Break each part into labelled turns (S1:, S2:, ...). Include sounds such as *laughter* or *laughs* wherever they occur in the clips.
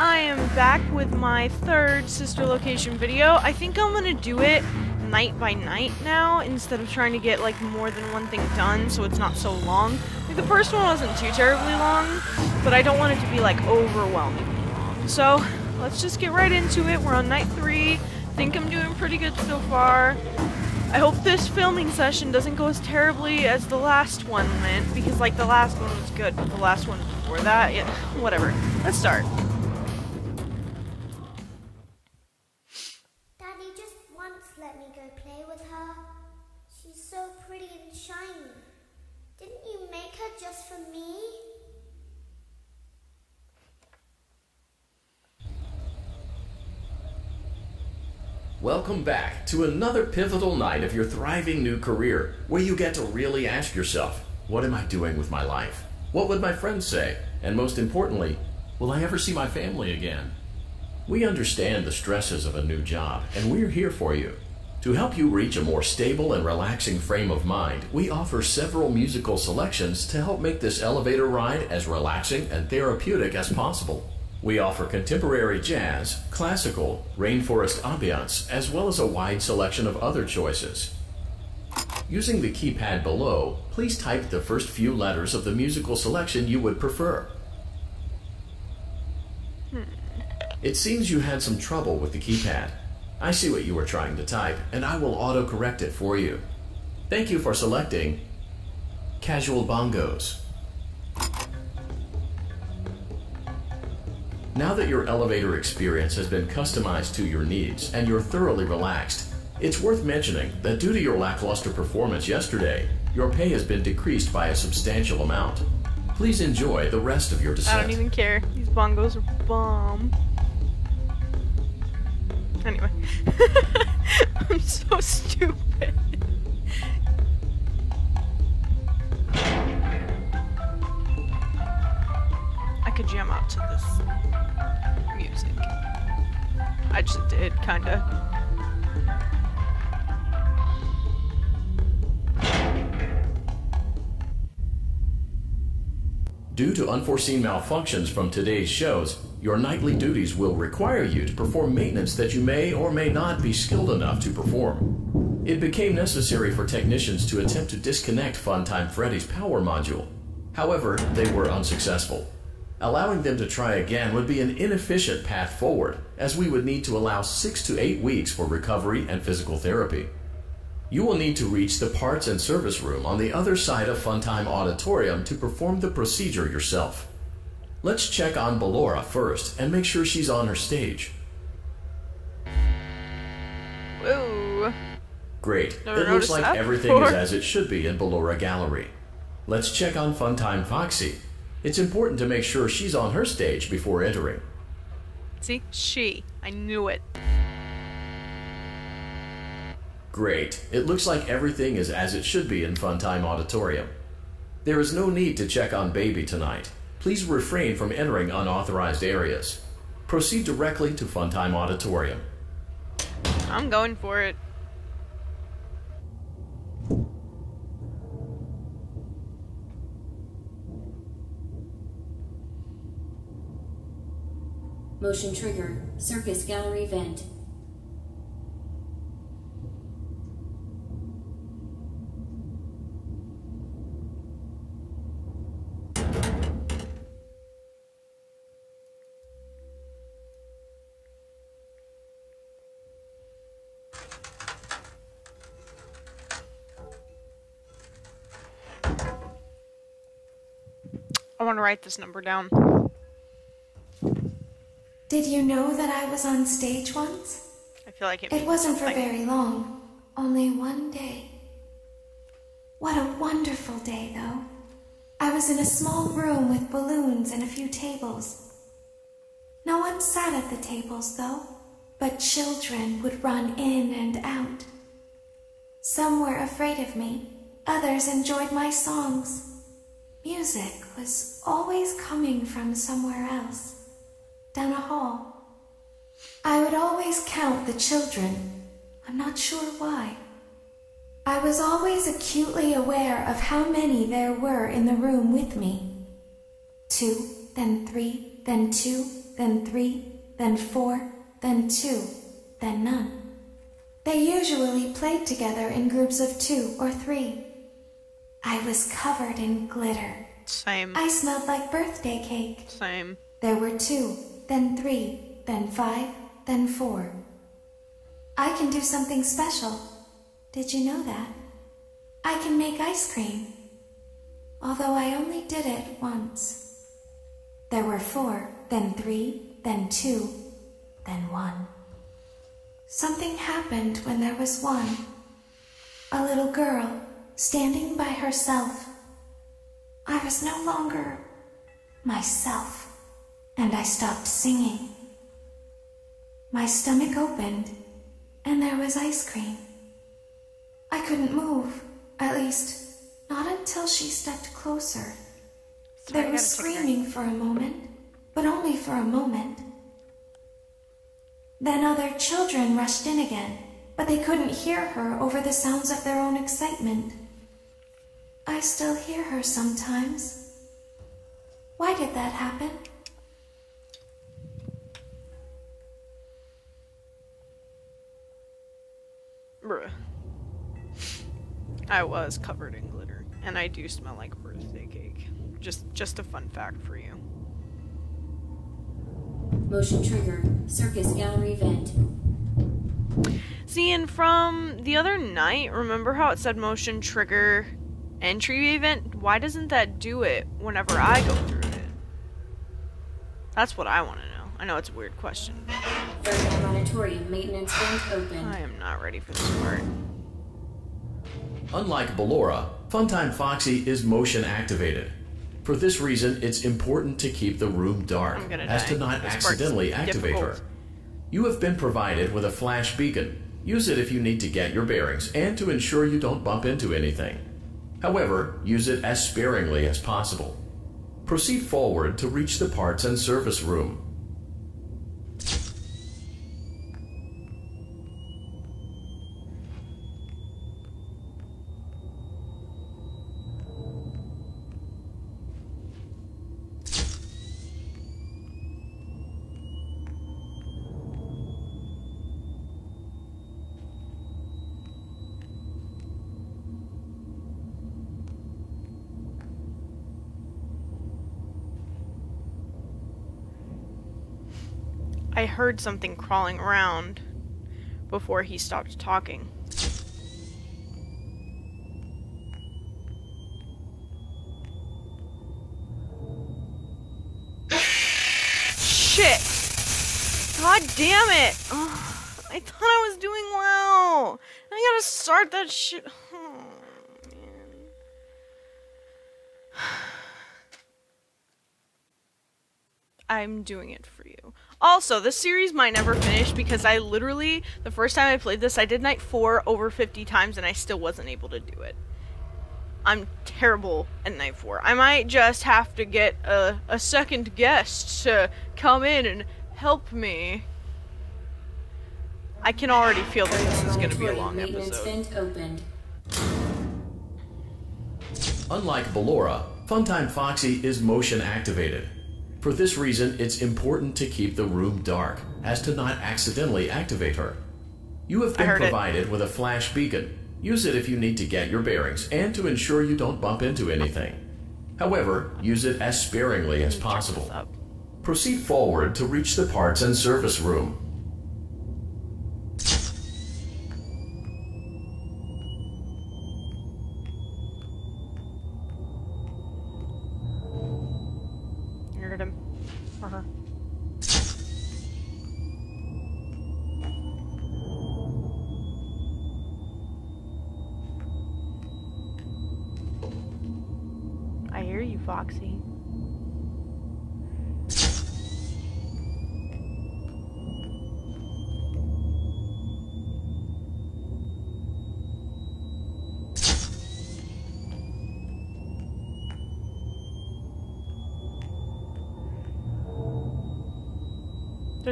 S1: I am back with my third sister location video. I think I'm gonna do it night by night now instead of trying to get like more than one thing done so it's not so long. Like the first one wasn't too terribly long, but I don't want it to be like overwhelmingly long. So let's just get right into it. We're on night three. I Think I'm doing pretty good so far. I hope this filming session doesn't go as terribly as the last one went, because like the last one was good, but the last one before that, yeah, whatever. Let's start.
S2: Daddy just once let me go play with her. She's so pretty and shiny. Didn't you make her just for me?
S3: Welcome back to another pivotal night of your thriving new career, where you get to really ask yourself, what am I doing with my life? What would my friends say? And most importantly, will I ever see my family again? We understand the stresses of a new job, and we're here for you. To help you reach a more stable and relaxing frame of mind, we offer several musical selections to help make this elevator ride as relaxing and therapeutic as possible. We offer contemporary jazz, classical, rainforest ambiance, as well as a wide selection of other choices. Using the keypad below, please type the first few letters of the musical selection you would prefer. Hmm. It seems you had some trouble with the keypad. I see what you were trying to type, and I will auto-correct it for you. Thank you for selecting Casual Bongos. Now that your elevator experience has been customized to your needs and you're thoroughly relaxed, it's worth mentioning that due to your lackluster performance yesterday, your pay has been decreased by a substantial amount. Please enjoy the rest of your descent.
S1: I don't even care. These bongos are bomb. Anyway. *laughs* I'm so stupid. Jam out to this music. I just did, kinda.
S3: Due to unforeseen malfunctions from today's shows, your nightly duties will require you to perform maintenance that you may or may not be skilled enough to perform. It became necessary for technicians to attempt to disconnect Funtime Freddy's power module. However, they were unsuccessful. Allowing them to try again would be an inefficient path forward, as we would need to allow six to eight weeks for recovery and physical therapy. You will need to reach the parts and service room on the other side of Funtime Auditorium to perform the procedure yourself. Let's check on Ballora first and make sure she's on her stage.
S1: Whoa.
S3: Great.
S1: Never
S3: it looks like everything is as it should be in Ballora Gallery. Let's check on Funtime Foxy. It's important to make sure she's on her stage before entering.
S1: See? She. I knew it.
S3: Great. It looks like everything is as it should be in Funtime Auditorium. There is no need to check on Baby tonight. Please refrain from entering unauthorized areas. Proceed directly to Funtime Auditorium.
S1: I'm going for it.
S4: Motion trigger. Circus gallery vent.
S1: I want to write this number down.
S5: Did you know that I was on stage once?
S1: I feel like it.
S5: It wasn't for
S1: something.
S5: very long, only one day. What a wonderful day, though. I was in a small room with balloons and a few tables. No one sat at the tables, though, but children would run in and out. Some were afraid of me, others enjoyed my songs. Music was always coming from somewhere else, down a hall. I would always count the children. I'm not sure why. I was always acutely aware of how many there were in the room with me. Two, then three, then two, then three, then four, then two, then none. They usually played together in groups of two or three. I was covered in glitter.
S1: Same.
S5: I smelled like birthday cake.
S1: Same.
S5: There were two, then three, then five, then four. I can do something special. Did you know that? I can make ice cream. Although I only did it once. There were four, then three, then two, then one. Something happened when there was one. A little girl standing by herself. I was no longer myself, and I stopped singing. My stomach opened, and there was ice cream. I couldn't move, at least, not until she stepped closer.
S1: Sorry,
S5: there was
S1: gotta take her.
S5: screaming for a moment, but only for a moment. Then other children rushed in again, but they couldn't hear her over the sounds of their own excitement. I still hear her sometimes. Why did that happen?
S1: Bruh. I was covered in glitter, and I do smell like birthday cake. Just, just a fun fact for you.
S4: Motion trigger. Circus gallery vent.
S1: See, and from the other night, remember how it said motion trigger entry event? Why doesn't that do it whenever I go through it? That's what I want to know. I know it's a weird question.
S4: Funtime Auditorium maintenance *sighs* vent open.
S1: I am not ready for this part.
S3: Unlike Ballora, Funtime Foxy is motion activated. For this reason, it's important to keep the room dark as
S1: die.
S3: to not
S1: This
S3: accidentally activate
S1: difficult.
S3: her. You have been provided with a flash beacon. Use it if you need to get your bearings and to ensure you don't bump into anything. However, use it as sparingly as possible. Proceed forward to reach the parts and service room.
S1: I heard something crawling around before he stopped talking. Shit! God damn it! I thought I was doing well. I gotta start that shit. *sighs* Oh. *sighs* I'm doing it for you. Also, this series might never finish because I literally, the first time I played this, I did night 4 over 50 times and I still wasn't able to do it. I'm terrible at night 4. I might just have to get a, a second guest to come in and help me. I can already feel that this is going to be a
S4: Auditorium
S1: long
S4: maintenance
S1: episode.
S4: vent opened.
S3: Unlike Ballora, Funtime Foxy is motion activated. For this reason, it's important to keep the room dark, as to not accidentally activate her. You have been
S1: heard it.
S3: provided with a flash beacon. Use it if you need to get your bearings and to ensure you don't bump into anything. However, use it as sparingly as possible. Proceed forward to reach the parts and service room.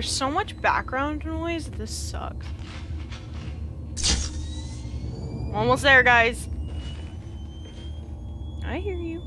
S1: There's so much background noise. This sucks. Almost there, guys. I hear you.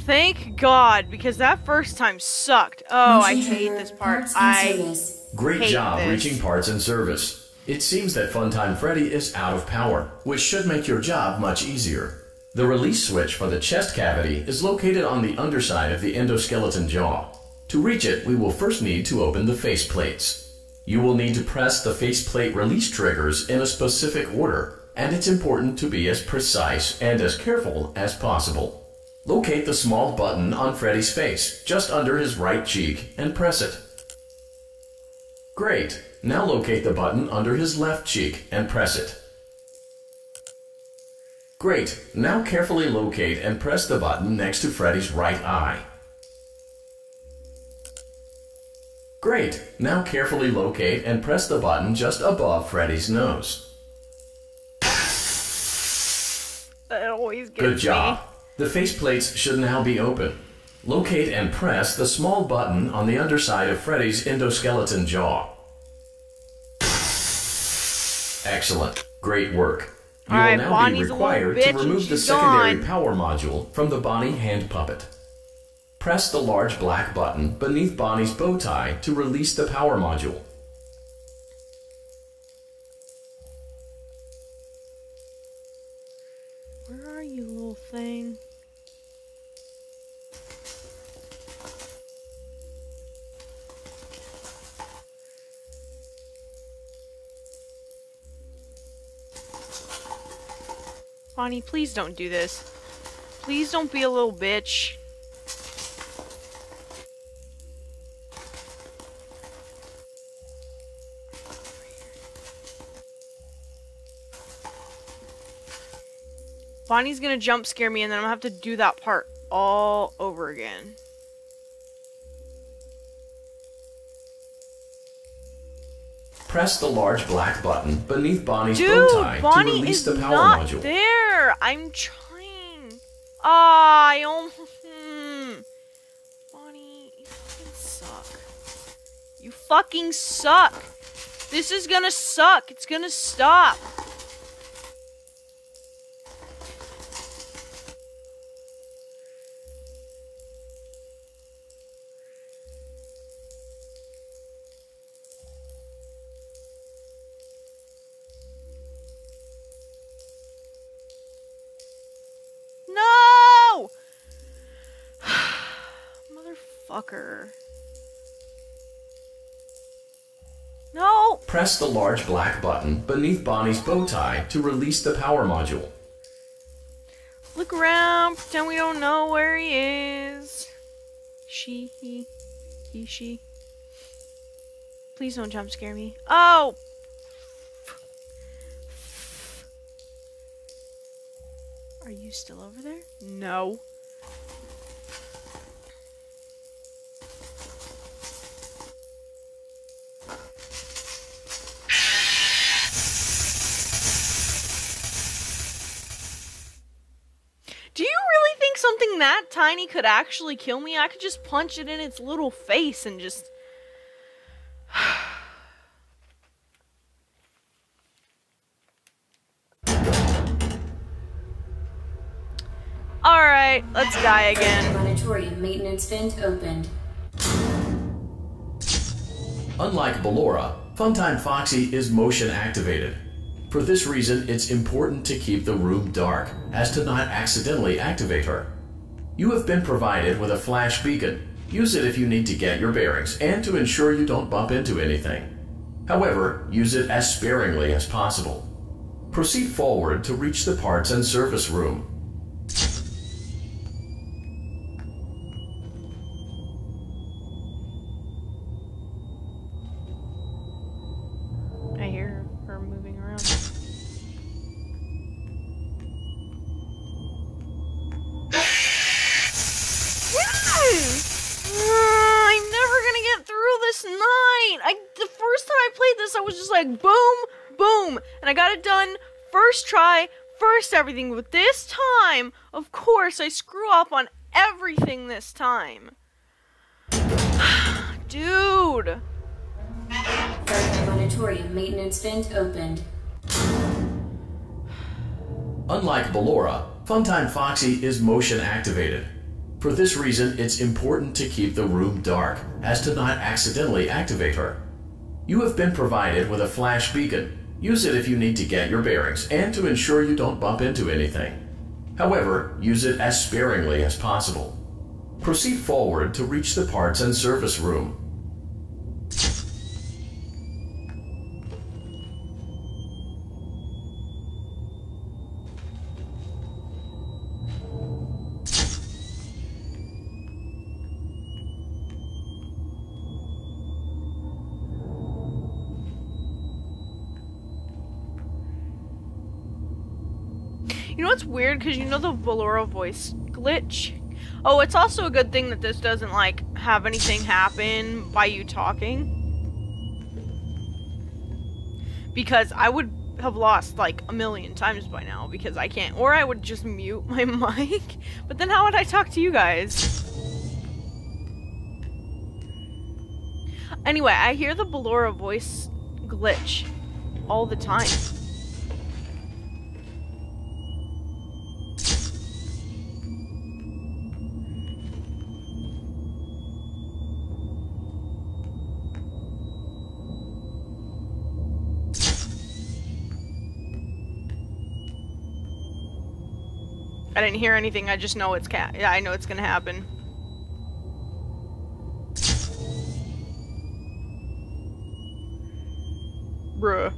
S1: Thank God, because that first time sucked. Oh, I hate this part. I
S3: Great
S1: Hate
S3: job
S1: this.
S3: reaching parts and service. It seems that Funtime Freddy is out of power, which should make your job much easier. The release switch for the chest cavity is located on the underside of the endoskeleton jaw. To reach it, we will first need to open the face plates. You will need to press the faceplate release triggers in a specific order, and it's important to be as precise and as careful as possible. Locate the small button on Freddy's face, just under his right cheek, and press it. Great. Now locate the button under his left cheek and press it. Great. Now carefully locate and press the button next to Freddy's right eye. Great. Now carefully locate and press the button just above Freddy's nose.
S1: that always gets
S3: Good job. The faceplates should now be open. Locate and press the small button on the underside of Freddy's endoskeleton jaw. Excellent. Great work. You will now
S1: Bonnie's
S3: be required to remove the secondary
S1: gone.
S3: power module from the Bonnie hand puppet. Press the large black button beneath Bonnie's bow tie to release the power module.
S1: Bonnie, please don't do this. Please don't be a little bitch. Bonnie's gonna jump scare me and then I'm gonna have to do that part all over again.
S3: Press the large black button beneath Bonnie's
S1: Dude,
S3: bow tie to
S1: Bonnie
S3: release
S1: is
S3: the power
S1: not
S3: module.
S1: there. I'm trying. Ah, I almost. Hmm. Bonnie, you fucking suck. You fucking suck. This is gonna suck. It's gonna stop.
S3: Press the large black button beneath Bonnie's bow tie to release the power module.
S1: Look around, pretend we don't know where he is. She, he, he, she. Please don't jump scare me. Oh! Are you still over there? No. Something that tiny could actually kill me? I could just punch it in its little face and just. *sighs* Alright, let's die again.
S4: Auditorium maintenance vent opened.
S3: Unlike Ballora, Funtime Foxy is motion activated. For this reason, it's important to keep the room dark, as to not accidentally activate her. You have been provided with a flash beacon. Use it if you need to get your bearings and to ensure you don't bump into anything. However, use it as sparingly as possible. Proceed forward to reach the parts and service room.
S1: It done first try, first everything. But this time, of course, I screw up on everything this time. *sighs* Dude.
S4: Funtime Auditorium maintenance vent opened.
S3: Unlike Ballora, Funtime Foxy is motion activated. For this reason, it's important to keep the room dark, as to not accidentally activate her. You have been provided with a flash beacon. Use it if you need to get your bearings and to ensure you don't bump into anything. However, use it as sparingly as possible. Proceed forward to reach the parts and service room.
S1: You know what's weird? Because you know the Ballora voice glitch? Oh, it's also a good thing that this doesn't, like, have anything happen by you talking. Because I would have lost, like, a million times by now because I can't. Or I would just mute my *laughs* mic. But then how would I talk to you guys? Anyway, I hear the Ballora voice glitch all the time. I didn't hear anything. I just know it's cat. Yeah, I know it's gonna happen. Bruh.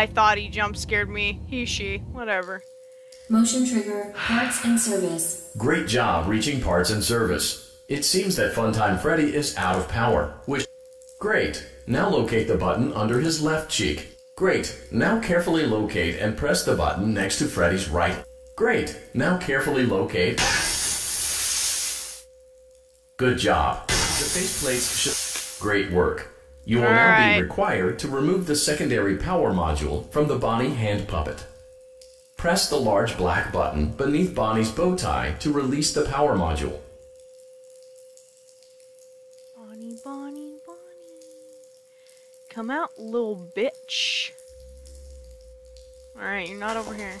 S1: I thought he jump scared me. He, she, whatever.
S4: Motion trigger, parts and service.
S3: Great job reaching parts and service. It seems that Funtime Freddy is out of power. Wish. Great. Now locate the button under his left cheek. Great. Now carefully locate and press the button next to Freddy's right. Great. Now carefully locate. Good job. The faceplates should. Great work. You will now
S1: Alright.
S3: be required to remove the secondary power module from the Bonnie hand puppet. Press the large black button beneath Bonnie's bow tie to release the power module.
S1: Bonnie, Bonnie, Bonnie. Come out, little bitch. Alright, you're not over here.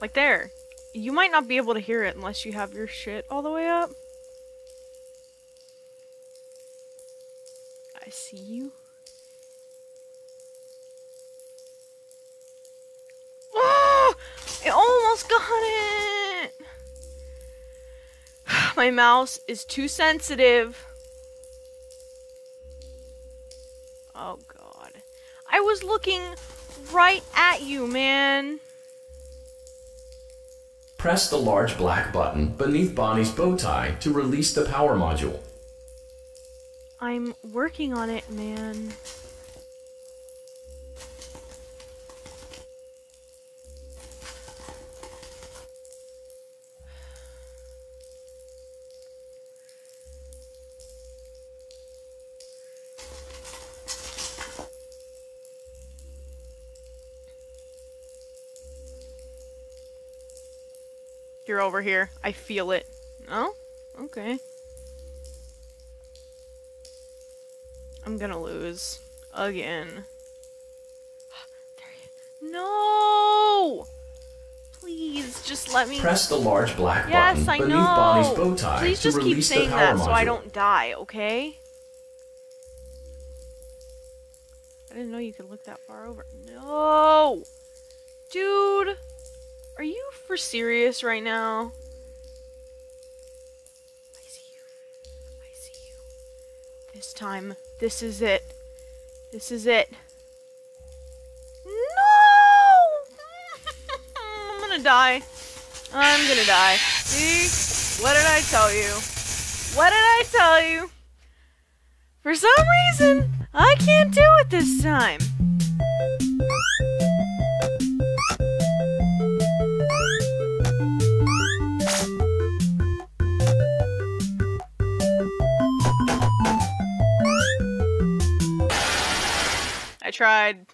S1: Like there. You might not be able to hear it unless you have your shit all the way up. I see you. Oh! I almost got it! *sighs* My mouse is too sensitive. Oh god. I was looking right at you, man.
S3: Press the large black button beneath Bonnie's bow tie to release the power module.
S1: I'm working on it, man. You're over here. I feel it. Oh? Okay. I'm gonna lose. Again. *gasps* There he- No! Please, just let me.
S3: Press the large black
S1: yes,
S3: button
S1: I
S3: beneath
S1: know.
S3: Bonnie's bow tie
S1: Please just keep saying that
S3: module.
S1: so I don't die, okay? I didn't know you could look that far over. No! Dude! Are you for serious right now? I see you. I see you. This time, this is it. This is it. No! *laughs* I'm gonna die. I'm gonna die. See? What did I tell you? What did I tell you? For some reason, I can't do it this time. Tried.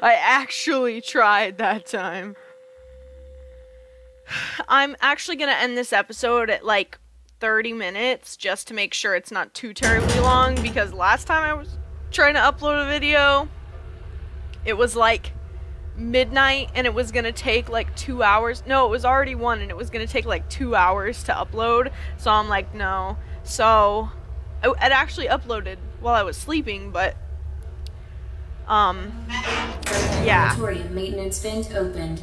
S1: I actually tried that time. I'm actually gonna end this episode at like 30 minutes just to make sure it's not too terribly long because last time I was trying to upload a video, it was like midnight and it was gonna take like two hours. No, it was already one and it was gonna take like two hours to upload. So I'm like, no. So it actually uploaded while I was sleeping, but um, yeah.
S4: Maintenance vent opened.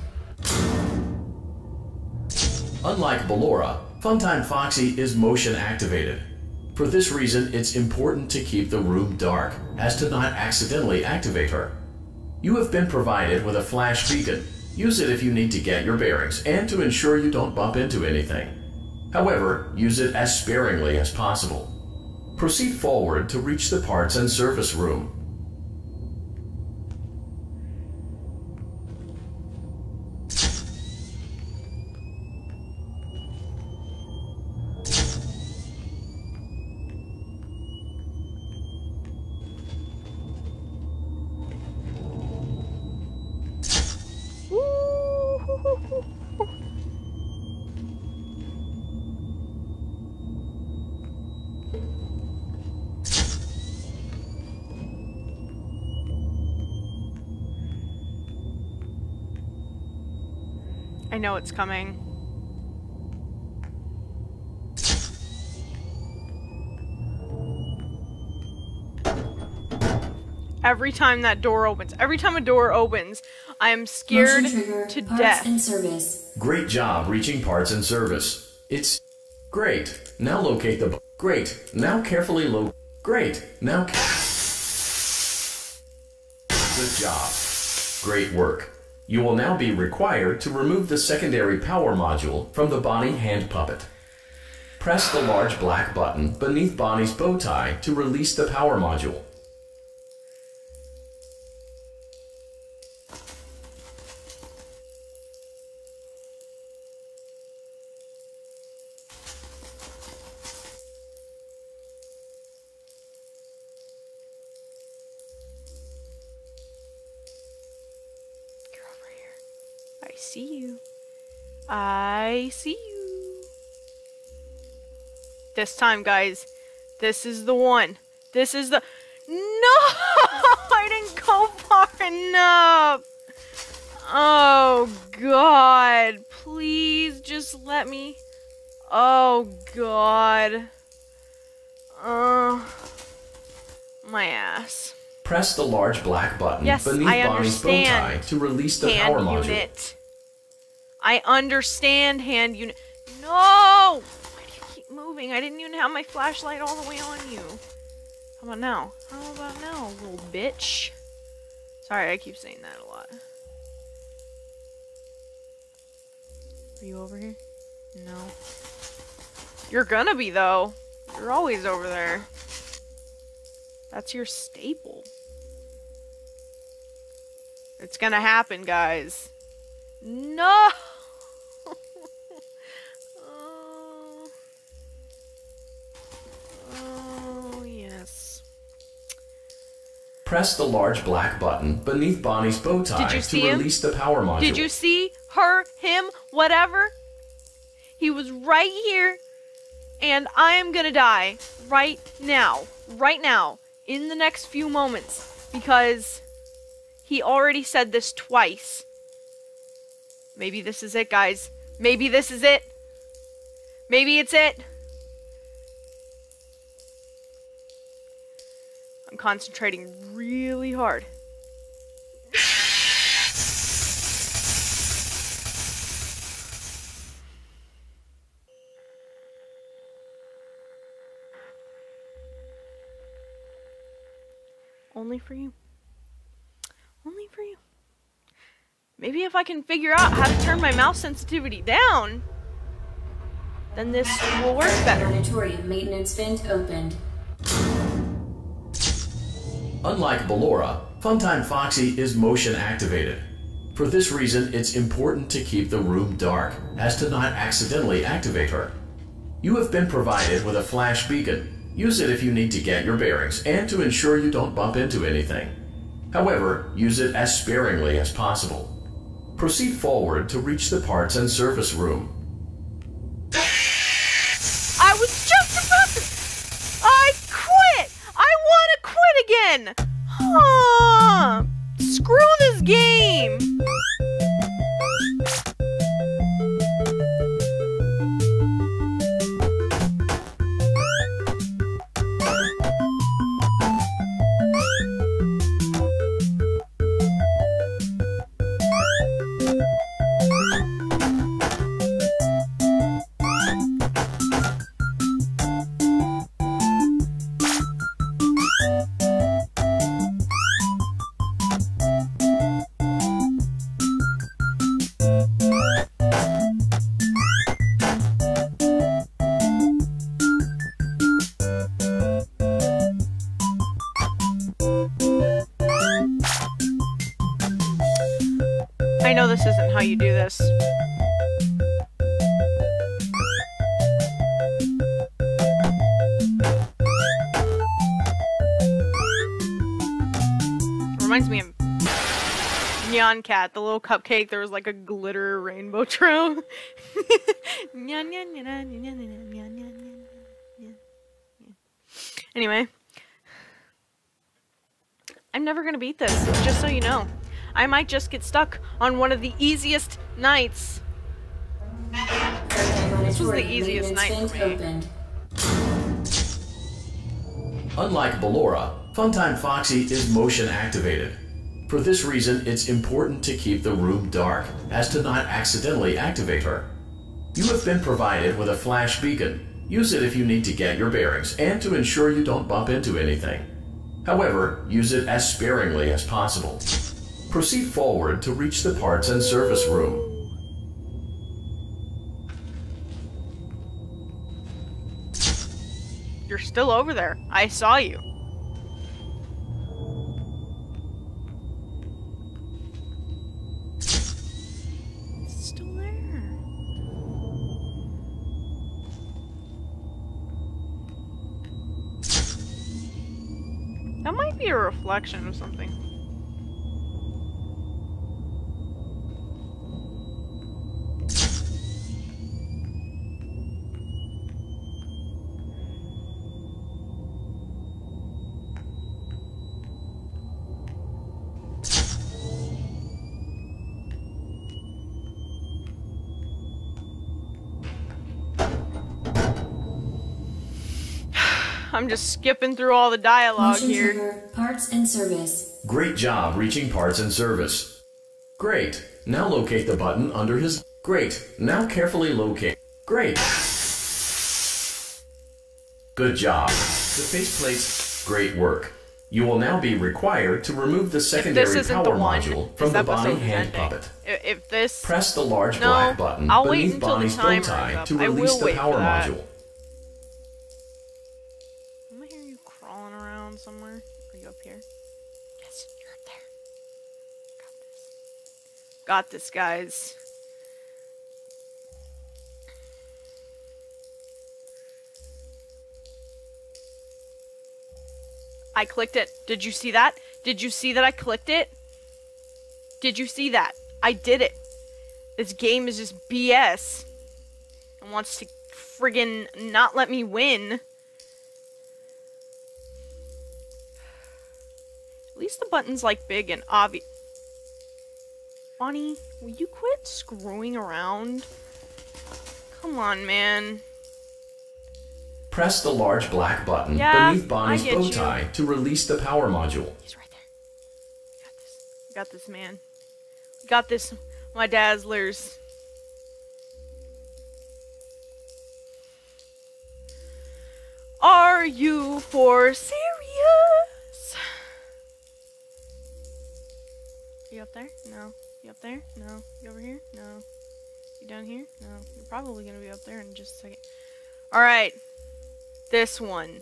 S3: Unlike Ballora, Funtime Foxy is motion activated. For this reason, it's important to keep the room dark, as to not accidentally activate her. You have been provided with a flash beacon. Use it if you need to get your bearings and to ensure you don't bump into anything. However, use it as sparingly as possible. Proceed forward to reach the parts and service room.
S1: I know it's coming. Every time that door opens, every time a door opens, I am scared
S4: trigger.
S1: to
S4: parts
S1: death.
S4: in service.
S3: Great job reaching parts and service. It's great. Now locate the. bu- Great. Now carefully lo. Great. Now. Ca- Good job. Great work. You will now be required to remove the secondary power module from the Bonnie hand puppet. Press the large black button beneath Bonnie's bow tie to release the power module.
S1: I see you. This time, guys. This is the one. This is the. No! *laughs* I didn't go far enough! Oh, God. Please just let me. Oh, God. Uh. My ass.
S3: Press the large black button
S1: Yes,
S3: beneath
S1: I
S3: Bonnie's bow tie to release the power
S1: hand
S3: module.
S1: unit. I understand hand unit. No! Why do you keep moving? I didn't even have my flashlight all the way on you. How about now? How about now, little bitch? Sorry, I keep saying that a lot. Are you over here? No. You're gonna be, though. You're always over there. That's your staple. It's gonna happen, guys. No! Oh, yes.
S3: Press the large black button beneath Bonnie's bow tie to
S1: see him?
S3: release the power module.
S1: Did you see her, him, whatever? He was right here, and I am gonna die right now. Right now. In the next few moments. Because he already said this twice. Maybe this is it, guys. Maybe this is it. Maybe it's it. Concentrating really hard. Only for you. Only for you. Maybe if I can figure out how to turn my mouse sensitivity down, then this will work better.
S4: Auditorium maintenance vent opened.
S3: Unlike Ballora, Funtime Foxy is motion activated. For this reason, it's important to keep the room dark, as to not accidentally activate her. You have been provided with a flash beacon. Use it if you need to get your bearings and to ensure you don't bump into anything. However, use it as sparingly as possible. Proceed forward to reach the parts and service room.
S1: Again! Huh. Screw this game! Nyan Cat, the little cupcake, there was like a glitter rainbow *laughs* trail. anyway. I'm never gonna beat this, just so you know. I might just get stuck on one of the easiest nights.
S4: This
S1: was the easiest night for me.
S3: Unlike Ballora, Funtime Foxy is motion activated. For this reason, it's important to keep the room dark as to not accidentally activate her. You have been provided with a flash beacon. Use it if you need to get your bearings and to ensure you don't bump into anything. However, use it as sparingly as possible. Proceed forward to reach the parts and service room.
S1: You're still over there. I saw you. It's still there. That might be a reflection of something. I'm just skipping through all the dialogue
S4: Motion
S1: here.
S4: trigger, parts and service.
S3: Great job reaching parts and service. Great. Now locate the button under his. Great. Now carefully locate. Great. Good job. The faceplates. Great work. You will now be required to remove the secondary
S1: this
S3: power
S1: the one,
S3: module from the Bonnie hand
S1: ending.
S3: puppet.
S1: If this,
S3: Press the large
S1: No,
S3: black button
S1: I'll wait
S3: beneath
S1: until the
S3: Bonnie's bow tie to release the power module.
S1: Am I hearing you crawling around somewhere? Are you up here? Yes, you're up there. Got this. Got this, guys. I clicked it. Did you see that? Did you see that I clicked it? Did you see that? I did it. This game is just BS. And wants to friggin' not let me win. At least the button's like big and obvious. Bonnie, will you quit screwing around? Come on, man.
S3: Press the large black button
S1: Yeah,
S3: beneath Bonnie's bow tie to release the power module.
S1: He's right there. Got this. Got this, man. Got this, my dazzlers. Are you for serious? Are You up there? No. You up there? No. You over here? No. You down here? No. You're probably gonna be up there in just a second. Alright. This one.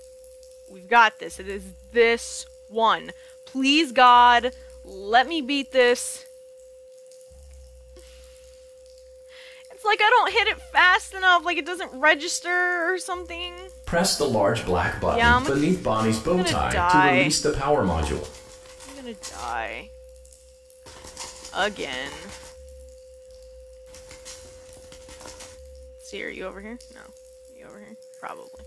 S1: We've got this. It is this one. Please, God, let me beat this. It's like I don't hit it fast enough, like it doesn't register or something.
S3: Press the large black button
S1: Yeah,
S3: beneath Bonnie's bow tie to release the power module.
S1: I'm gonna die. Again. See, are you over here? No. You over here? Probably.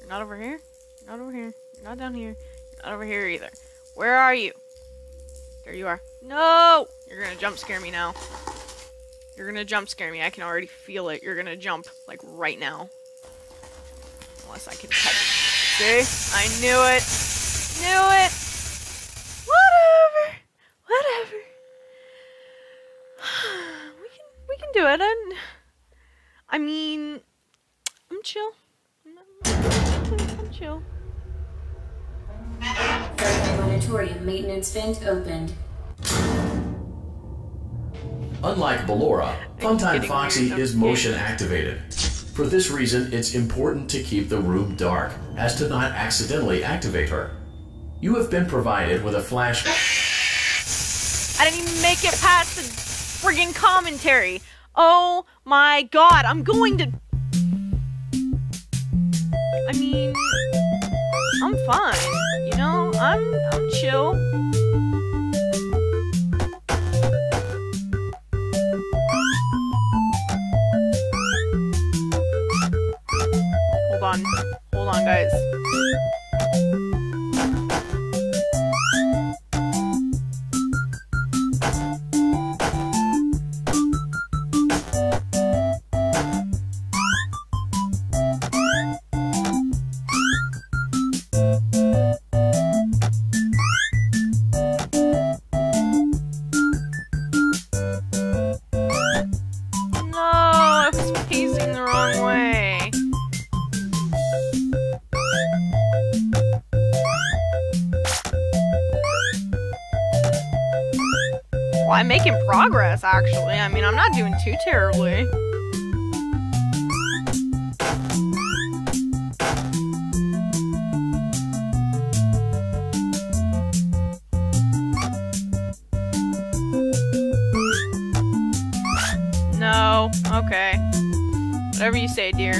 S1: You're not over here? You're not over here. You're not down here. You're not over here either. Where are you? There you are. No! You're gonna jump scare me now. You're gonna jump scare me. I can already feel it. You're gonna jump, like, right now. Unless I can catch. See? I knew it. Knew it. Whatever. Whatever. we can we can. I'm, I mean, I'm chill. I'm, I'm chill.
S4: Further maintenance vent opened.
S3: Unlike Ballora, Funtime Foxy
S1: weird.
S3: is motion activated. For this reason, it's important to keep the room dark, as to not accidentally activate her. You have been provided with a flash.
S1: I didn't even make it past the friggin' commentary. Oh my god, I'm going to. I mean, I'm fine. You know, I'm I'm chill. Hold on, hold on, guys. I'm making progress, actually. I mean, I'm not doing too terribly. No. Okay. Whatever you say, dear.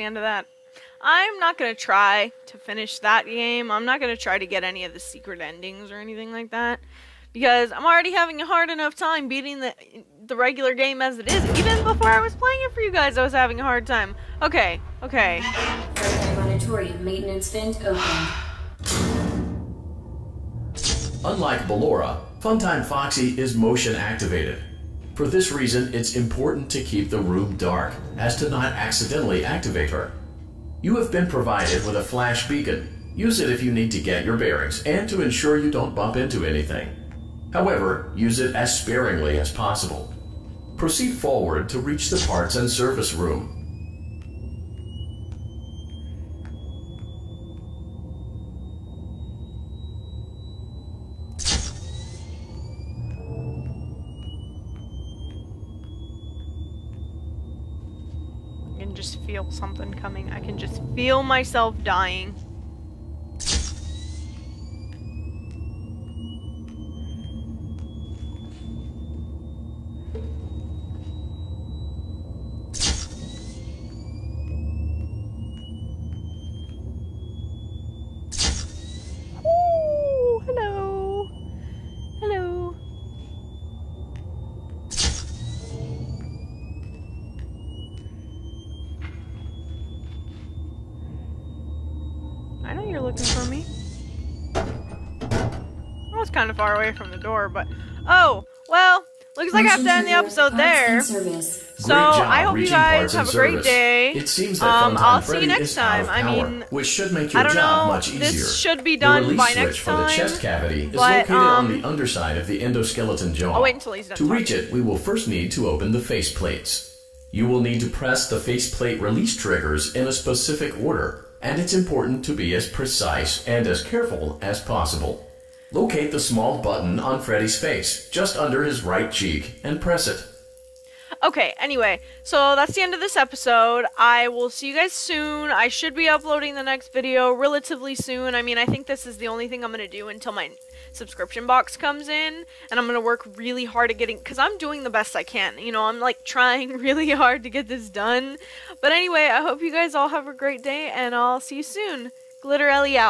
S1: The end of that. I'm not gonna try to finish that game. I'm not gonna try to get any of the secret endings or anything like that. Because I'm already having a hard enough time beating the the regular game as it is. Even before I was playing it for you guys, I was having a hard time. Okay, okay.
S4: Further maintenance vent opened.
S3: Unlike Ballora, Funtime Foxy is motion activated. For this reason, it's important to keep the room dark, as to not accidentally activate her. You have been provided with a flash beacon. Use it if you need to get your bearings and to ensure you don't bump into anything. However, use it as sparingly as possible. Proceed forward to reach the parts and service room.
S1: I can just feel something coming. I can just feel myself dying. I know you're looking for me. I was kind of far away from the door, but oh well. Looks like I have to end the episode there. So I hope you guys have a great day.
S3: It seems
S1: Um, I'll see you next
S3: is out of
S1: time. I mean,
S3: which should make your
S1: I don't
S3: job
S1: know.
S3: much easier.
S1: This should be done
S3: release
S1: by
S3: switch
S1: next
S3: for the
S1: time.
S3: chest cavity is
S1: but,
S3: located on
S1: um,
S3: the underside of the endoskeleton jaw.
S1: I'll wait until he's done
S3: To reach it, we will first need to open the face plates. You will need to press the faceplate release triggers in a specific order, and it's important to be as precise and as careful as possible. Locate the small button on Freddy's face, just under his right cheek, and press it.
S1: Okay, anyway, so that's the end of this episode. I will see you guys soon. I should be uploading the next video relatively soon. I mean, I think this is the only thing I'm going to do until my subscription box comes in. And I'm to work really hard at getting, because I'm doing the best I can. You know, I'm like trying *laughs* really hard to get this done. But anyway, I hope you guys all have a great day, and I'll see you soon. Glitter Ellie out.